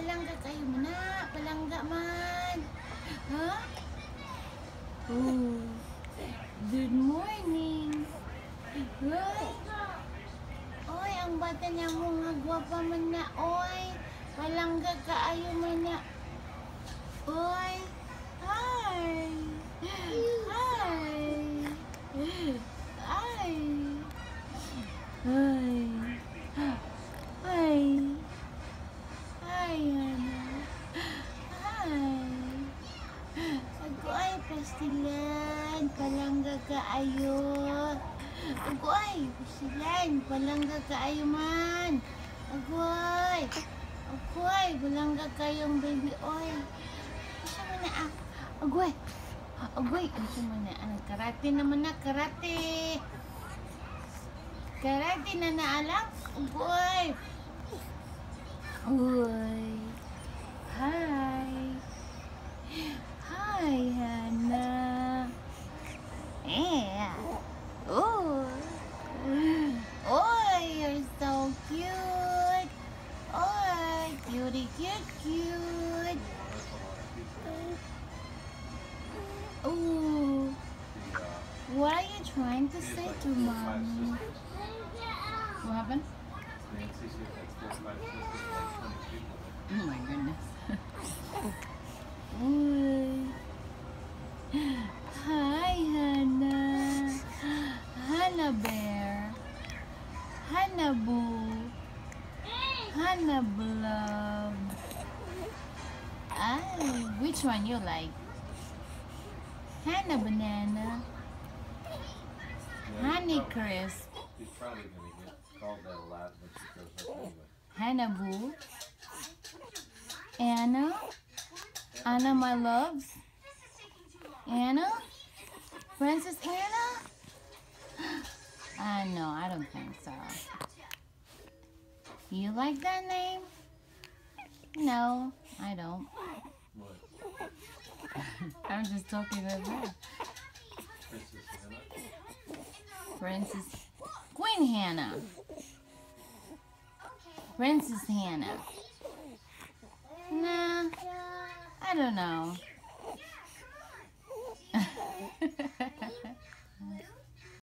Palangga kayo na, palangga man. Ha? Oh, good morning. Uy, oy, ang bata niya mo nga gwapa man na, oy. Palangga kaayo man na. Oy, hi. Hi. Ay. Ay. Ay, ano. Ay. Ako ay pastilan, palangga kaayo. Ako ay pastilan, palangga kaayo man. Ako ay. Ako ay, palangga kayong baby oil. Isa mo na ah. Agoy. Agoy, isa mo na. Ano, karate naman na, karate. Karate na naalang. Agoy. Uy. Hi. Hi, Hannah. Yeah. Oh. Oh, you're so cute. Oh, cutie, cute, cute. Oh, what are you trying to say to mommy? What happened? Oh my goodness. Hi, Hannah. Hannah Bear. Hannah Boo. Hannah Blob. Ay, ah, which one you like? Hannah Banana. Honey Crisp. She's probably gonna get called that a lot when she grows up anyway. Hannah Boo. Anna. Anna, my loves. Anna? Princess Anna? I know, I don't think so. You like that name? No, I don't. What? I'm just talking about that. Princess Hannah. Princess Queen Hannah. Princess Hannah. Nah, I don't know.